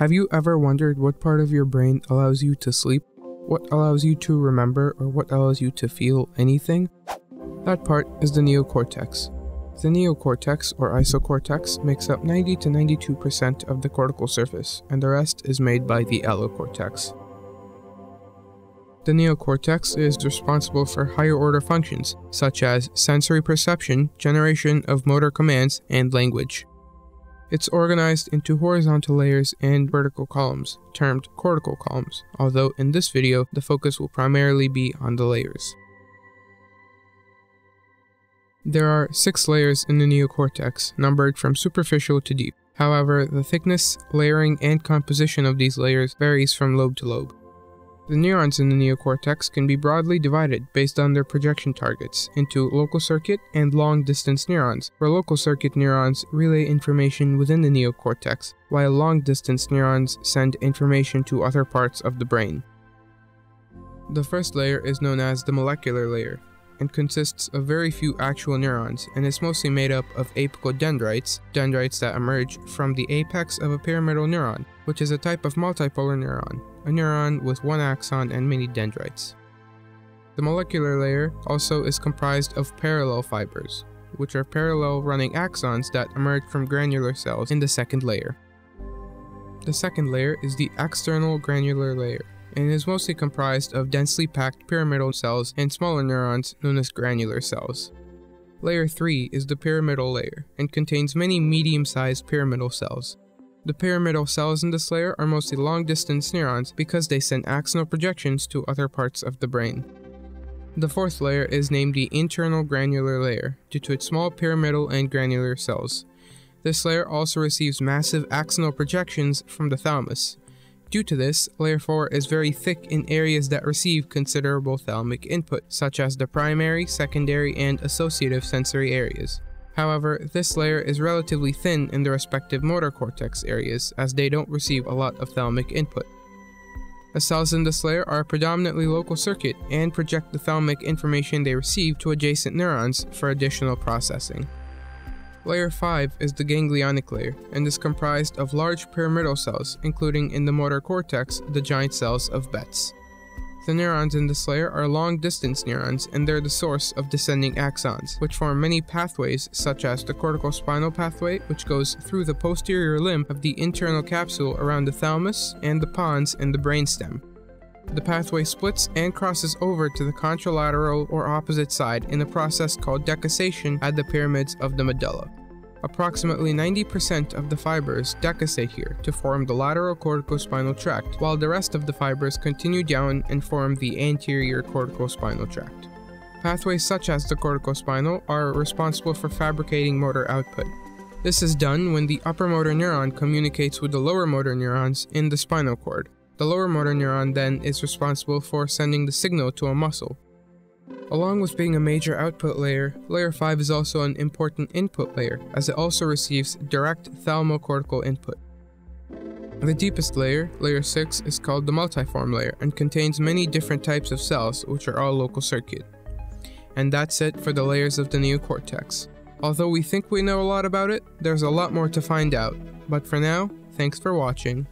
Have you ever wondered what part of your brain allows you to sleep? What allows you to remember or what allows you to feel anything? That part is the neocortex. The neocortex or isocortex makes up 90 to 92% of the cortical surface, and the rest is made by the allocortex. The neocortex is responsible for higher order functions, such as sensory perception, generation of motor commands, and language. It's organized into horizontal layers and vertical columns, termed cortical columns, although in this video the focus will primarily be on the layers. There are six layers in the neocortex, numbered from superficial to deep. However, the thickness, layering, and composition of these layers varies from lobe to lobe. The neurons in the neocortex can be broadly divided based on their projection targets into local circuit and long distance neurons, where local circuit neurons relay information within the neocortex, while long distance neurons send information to other parts of the brain. The first layer is known as the molecular layer and consists of very few actual neurons and is mostly made up of apical dendrites, dendrites that emerge from the apex of a pyramidal neuron, which is a type of multipolar neuron, a neuron with one axon and many dendrites. The molecular layer also is comprised of parallel fibers, which are parallel running axons that emerge from granular cells in the second layer. The second layer is the external granular layer, and is mostly comprised of densely packed pyramidal cells and smaller neurons known as granular cells. Layer 3 is the pyramidal layer and contains many medium-sized pyramidal cells. The pyramidal cells in this layer are mostly long-distance neurons because they send axonal projections to other parts of the brain. The fourth layer is named the internal granular layer due to its small pyramidal and granular cells. This layer also receives massive axonal projections from the thalamus, Due to this, layer 4 is very thick in areas that receive considerable thalamic input, such as the primary, secondary, and associative sensory areas. However, this layer is relatively thin in the respective motor cortex areas, as they don't receive a lot of thalamic input. The cells in this layer are predominantly local circuit and project the thalamic information they receive to adjacent neurons for additional processing. Layer 5 is the ganglionic layer and is comprised of large pyramidal cells, including in the motor cortex the giant cells of Betz. The neurons in this layer are long distance neurons and they're the source of descending axons, which form many pathways such as the corticospinal pathway, which goes through the posterior limb of the internal capsule around the thalamus, and the pons in the brainstem. The pathway splits and crosses over to the contralateral or opposite side in a process called decussation at the pyramids of the medulla. Approximately 90% of the fibers decussate here to form the lateral corticospinal tract, while the rest of the fibers continue down and form the anterior corticospinal tract. Pathways such as the corticospinal are responsible for fabricating motor output. This is done when the upper motor neuron communicates with the lower motor neurons in the spinal cord. The lower motor neuron then is responsible for sending the signal to a muscle. Along with being a major output layer, layer 5 is also an important input layer, as it also receives direct thalamocortical input. The deepest layer, layer 6, is called the multiform layer and contains many different types of cells, which are all local circuit. And that's it for the layers of the neocortex. Although we think we know a lot about it, there's a lot more to find out. But for now, thanks for watching,